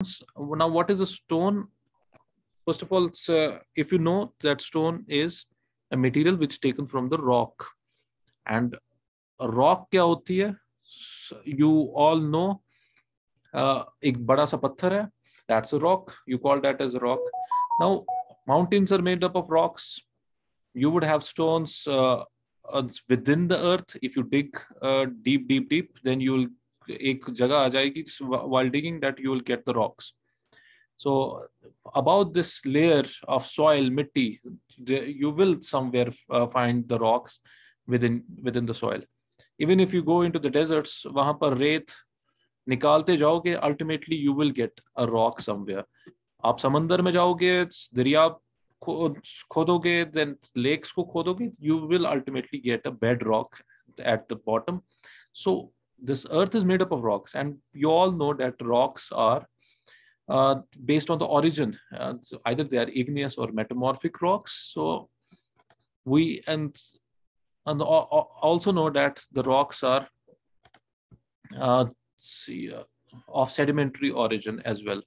now what is a stone? First of all uh, if you know that stone is a material which is taken from the rock. And rock kya hoti hai? You all know uh, ek bada sa patthar hai. That's a rock. You call that as a rock. Now mountains are made up of rocks. You would have stones uh, within the earth. If you dig uh, deep deep deep then you'll एक जगह आ जाएगी wild digging that you will get the rocks so about this layer of soil मिट्टी you will somewhere find the rocks within within the soil even if you go into the deserts वहाँ पर रेत निकालते जाओगे ultimately you will get a rock somewhere आप समंदर में जाओगे, दरिया खोदोगे देन लेक्स को खोदोगे you will ultimately get a bed rock at the bottom so this earth is made up of rocks and you all know that rocks are uh, based on the origin. Uh, so either they are igneous or metamorphic rocks. So we and and also know that the rocks are uh, see, uh, of sedimentary origin as well.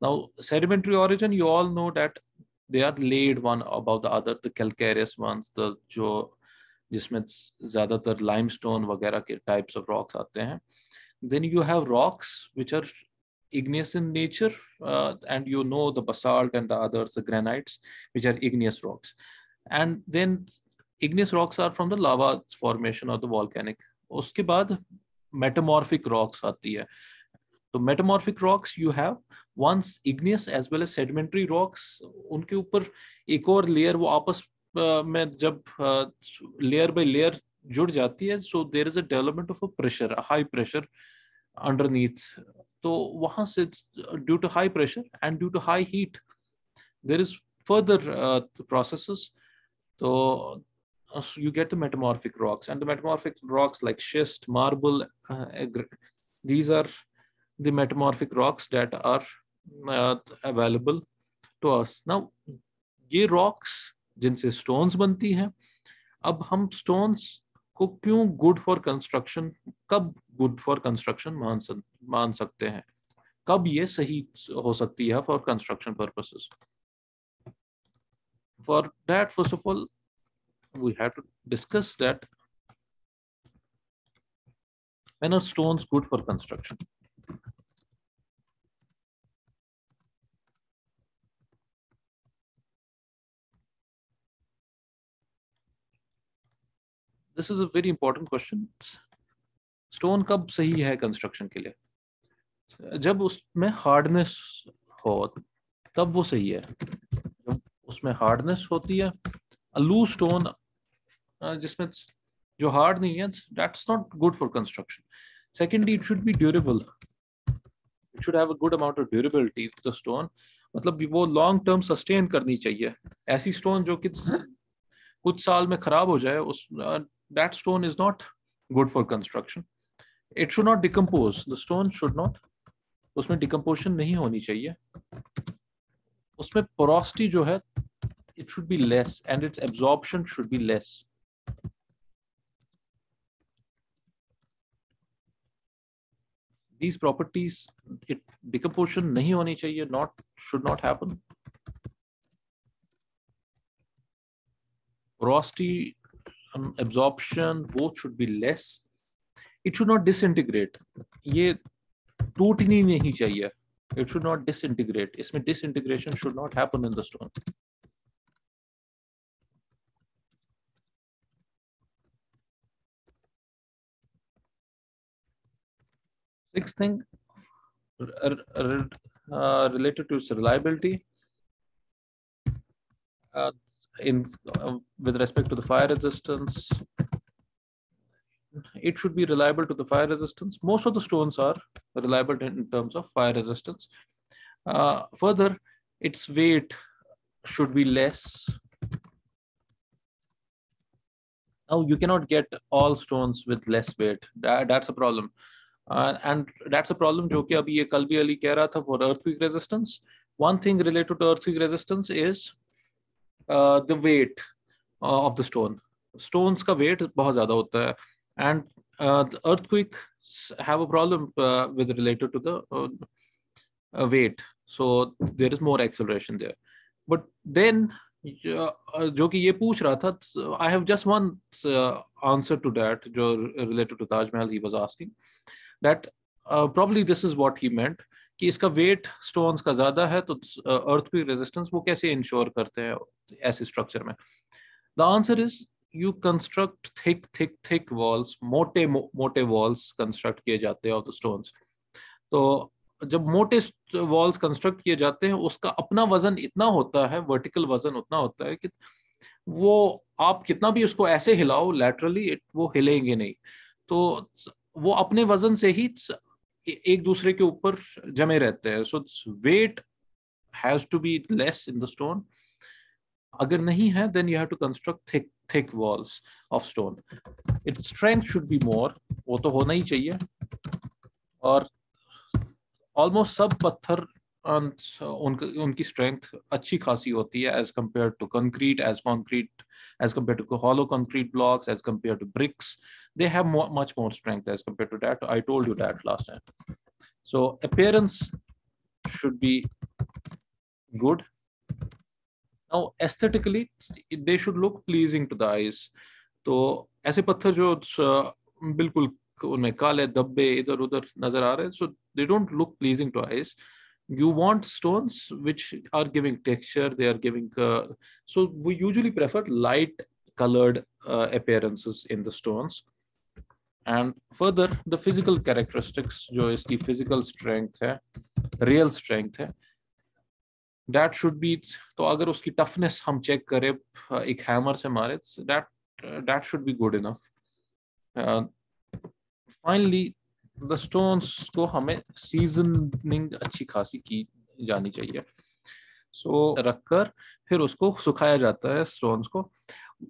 Now sedimentary origin you all know that they are laid one above the other the calcareous ones the jo जिसमें ज़्यादातर lime stone वगैरह के types of rocks आते हैं. Then you have rocks which are igneous in nature and you know the basalt and the others granites which are igneous rocks and then igneous rocks are from the lava formation of the volcanic उसके बाद metamorphic rocks आती है. तो metamorphic rocks you have once igneous as well as sedimentary rocks उनके ऊपर एक और layer वो आपस में जब लेयर बाय लेयर जुड़ जाती है so there is a development of a pressure high pressure underneath तो वहां से due to high pressure and due to high heat there is further uh, processes so uh, you get the metamorphic rocks and the metamorphic rocks like schist marble uh, these are the metamorphic rocks that are uh, available to us now ये rocks जिनसे stones बनती हैं। अब हम stones को क्यों good for construction कब good for construction मान मान सकते हैं? कब ये सही हो सकती है for construction purposes for that first of all we have to discuss that when are stones good for construction? This is a very important question stone कब सही है कंस्ट्रक्शन के लिए? जब उसमें हार्डनेस हो, तब वो सही है। जब उसमें हार्डनेस होती है लू स्टोन जिसमें जो हार्ड नहीं है that's not good for construction secondly it should be durable it should have a good amount of durability the stone मतलब वो लॉन्ग टर्म सस्टेन करनी चाहिए। ऐसी स्टोन जो कि कुछ साल में खराब हो जाए, उस that stone is not good for construction it should not decompose the stone should not उसमें डिकम्पोजिशन नहीं होनी चाहिए उसमें पोरोसिटी जो है it should be less and its absorption should be less these properties it decomposition nahi honi chahiye not should not happen porosity absorption both should be less it should not disintegrate ये टूटनी नहीं चाहिए it should not disintegrate इसमें disintegration should not happen in the stone sixth thing uh, related to its reliability uh, in uh, with respect to the fire resistance it should be reliable to the fire resistance. Most of the stones are reliable in terms of fire resistance. Uh, further its weight should be less. Now you cannot get all stones with less weight. That, that's a problem. Uh, and that's a problem jo ki abhi ye kalbi ali keh raha tha for earthquake resistance. One thing related to earthquake resistance is uh, uh, stones ka weight bahut zyada hota hai and uh, the earthquake have a problem uh, with related to the uh, uh, weight so there is more acceleration there but then uh, जो कि ये पूछ रहा था I have just one answer to that जो related to Taj Mahal he was asking that probably this is what he meant कि इसका wait stones का ज़्यादा है तो अर्थ की रेजिस्टेंस वो कैसे इंश्योर करते हैं ऐसे स्ट्रक्चर में? The answer is you construct thick thick thick walls मोटे मोटे वॉल्स कंस्ट्रक्ट किए जाते हैं ऑफ़ द स्टोन्स तो जब मोटे वॉल्स कंस्ट्रक्ट किए जाते हैं, उसका अपना वज़न इतना होता है वर्टिकल वज़न उतना होता है कि वो आप कितना भी उसको ऐसे हिलाओ लैटरली वो हिलेंगे नहीं. तो वो अपने वज़न से ही एक दूसरे के ऊपर जमे रहते हैं। So weight has to be less in the stone अगर नहीं है then you have to construct thick thick walls of stone it strength should be more वो तो होना ही चाहिए। और ऑलमोस्ट सब पत्थर उनकी स्ट्रेंथ अच्छी खासी होती है as compare to concrete as concrete as compare to hollow concrete blocks as compare to bricks they have much more strength as compare to that I told you that last time so appearance should be good now aesthetically they should look pleasing to the eyes तो ऐसे पत्थर जो बिल्कुल उनमें काले, धब्बे इधर उधर नज़र आ रहे हैं so they don't look pleasing to eyes you want stones which are giving texture they are giving uh, so we usually prefer light colored uh, appearances in the stones and further the physical characteristics जो इसकी physical strength है real strength है that should be तो अगर उसकी toughness हम check करें एक hammer से मारे that uh, that should be good enough uh, finally the stones को हमें सीजनिंग अच्छी खासी की जानी चाहिए। सो so, रखकर फिर उसको सुखाया जाता है स्टोन्स को।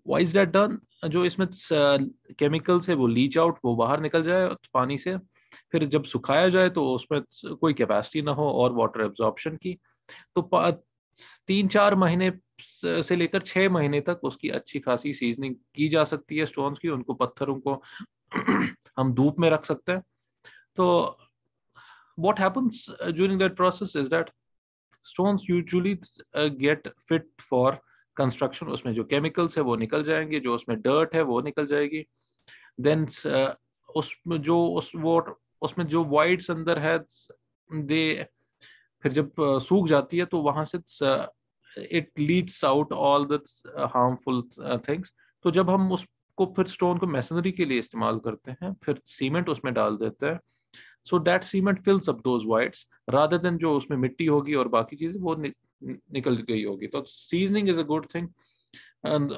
वाइज डेट डन जो इसमें केमिकल से वो लीच आउट वो बाहर निकल जाए पानी से। फिर जब सुखाया जाए तो उसमें कोई कैपेसिटी ना हो और वाटर एब्जॉर्प्शन की। तो तीन चार महीने से लेकर छह महीने तक उसकी अच्छी खासी सीजनिंग की जा सकती है स्टोन्स की। उनको पत्थरों को हम धूप में रख सकते हैं। तो what happens during that process is that stones uh, get fit for construction उसमें जो केमिकल्स है वो निकल जाएँगे जो उसमें डर्ट है वो निकल जाएगी. देन uh, उसमें जो उस वो उसमें जो वाइट्स अंदर है दे फिर जब uh, सूख जाती है तो वहाँ से it leads out all the harmful things तो जब हम उस को फिर स्टोन को मैसनरी के लिए इस्तेमाल करते हैं फिर सीमेंट उसमें डाल देते हैं so that cement fills up those voids rather than जो उसमें मिट्टी होगी और बाकी चीजें वो नि, निकल गई होगी तो seasoning is a good thing and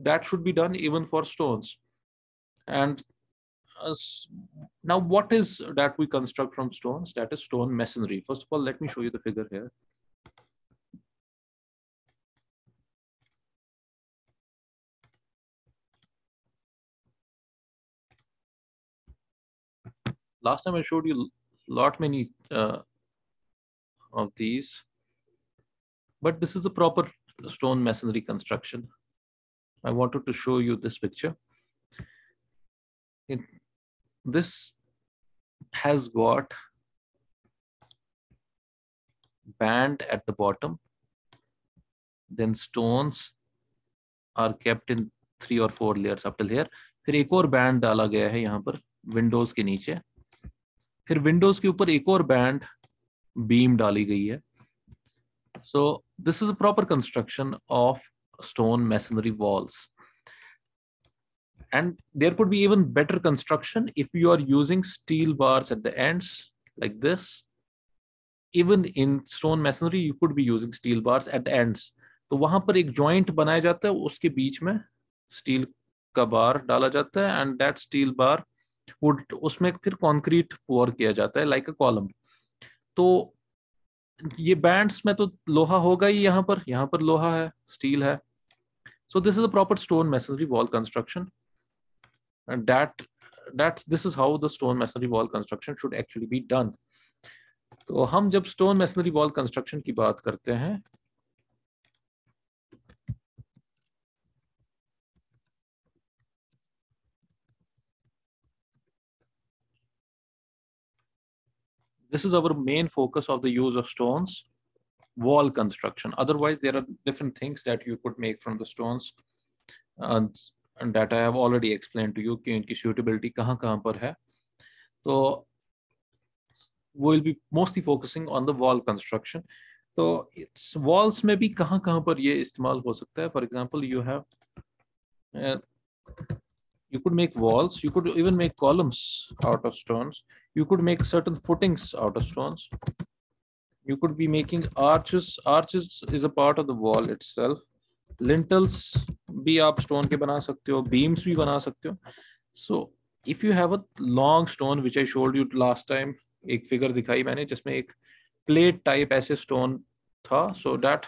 that should be done even for stones and now what is that we construct from stones that is stone masonry first of all let me show you the figure here last time I showed you a lot many uh, of these, but this is a proper stone masonry construction. I wanted to show you this picture. It, this has got band at the bottom. Then stones are kept in three or four layers up till here. फिर एक और band डाला गया है यहाँ पर Windows के नीचे फिर विंडोज़ के ऊपर एक और बैंड बीम डाली गई है। So this is a proper construction of stone masonry walls and there could be even better construction if you are using steel bars at the ends like this even in stone masonry you could be using steel bars at the ends तो वहाँ पर एक joint बनाया जाता है, उसके बीच में steel का बार डाला जाता है and that steel bar would उसमें फिर कंक्रीट पोर किया जाता है लाइक अ कॉलम तो ये बैंड्स में तो लोहा होगा ही यहाँ पर यहाँ पर लोहा है स्टील है. So this is a proper stone masonry wall construction this is how the stone masonry wall construction should actually be done तो हम जब स्टोन मैसनरी वॉल कंस्ट्रक्शन की बात करते हैं this is our main focus of the use of stones wall construction otherwise there are different things that you could make from the stones and, and that i have already explained to you कि इनकी suitability कहाँ कहाँ पर है तो we'll be mostly focusing on the wall construction तो it's walls में भी कहाँ कहाँ पर ये इस्तेमाल हो सकता है for example you have you could make walls you could even make columns out of stones you could make certain footings out of stones you could be making arches arches is a part of the wall itself lintels भी आप stone के बना सकते हो beams भी बना सकते हो so if you have a long stone which I showed you last time एक figure दिखाई मैंने जिसमें एक plate type ऐसे stone था so that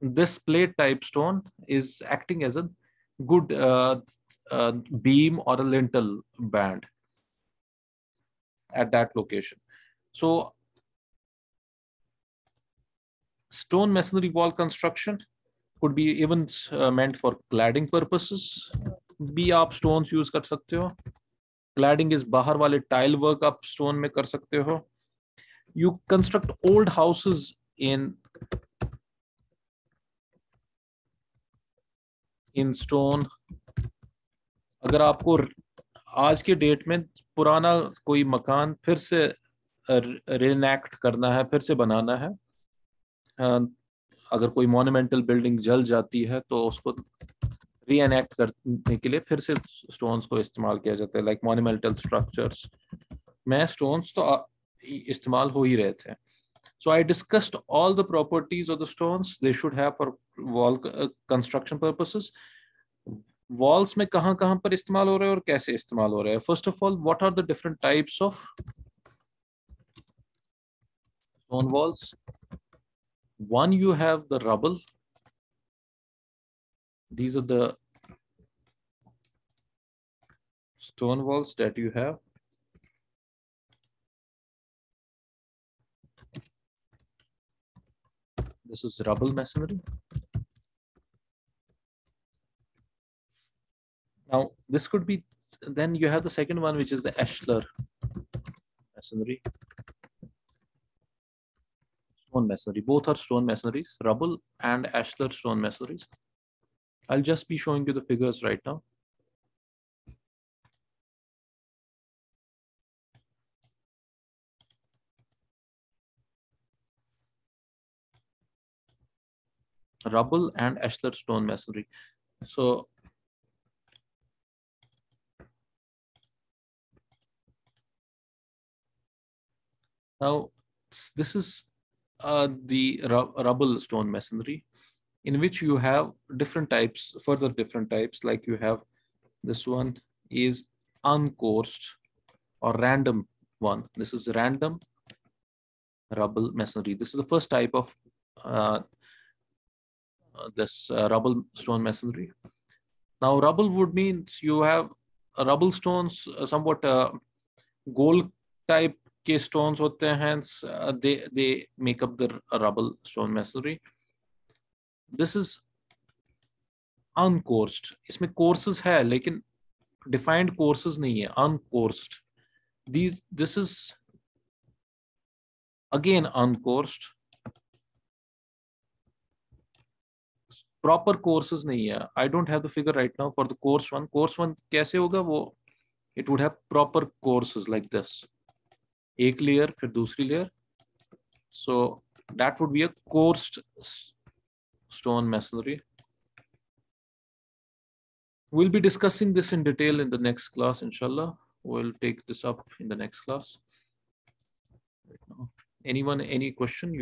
this plate type stone is acting as a good uh, uh, beam or a lintel band at that location. So stone masonry wall construction could be even uh, meant for cladding purposes. भी आप stones use कर सकते हो cladding is बाहर वाले tile work आप stone में कर सकते हो you construct old houses in in stone अगर आपको आज के डेट में पुराना कोई मकान फिर से रिनेक्ट करना है, फिर से बनाना है अगर कोई मोनूमेंटल बिल्डिंग जल जाती है तो उसको री एनेक्ट करने के लिए फिर से स्टोन्स को इस्तेमाल किया जाता है लाइक मोनूमेंटल स्ट्रक्चर्स में स्टोन्स तो इस्तेमाल हो ही रहे थे। So I discussed all the properties of the stones they should have for wall uh, construction purposes. Walls में कहाँ कहाँ पर इस्तेमाल हो रहे हैं और कैसे इस्तेमाल हो रहे हैं First of all, what are the different types of stone walls? One, you have the rubble. These are the stone walls that you have. This is rubble masonry. Now, this could be, then you have the second one, which is the Ashlar masonry. Stone masonry. Both are stone masonries, rubble and Ashlar stone masonries. I'll just be showing you the figures right now. Rubble and ashlar stone masonry. So now this is uh, the rubble stone masonry in which you have different types, further different types, like you have this one is uncoursed or random one. This is random rubble masonry. This is the first type of uh, this uh, rubble stone masonry. Now rubble wood means you have rubble stones uh, somewhat gold type के stones होते हैं hence uh, they they make up the rubble stone masonry this is uncoursed इसमें courses है लेकिन defined courses नहीं है uncoursed these this is again uncoursed proper courses नहीं है I don't have the figure right now for the course one course one कैसे होगा वो it would have proper courses like this एक लेयर फिर दूसरी layer so that would be a coursed stone masonry we'll be discussing this in detail in the next class inshallah we'll take this up in the next class anyone any question you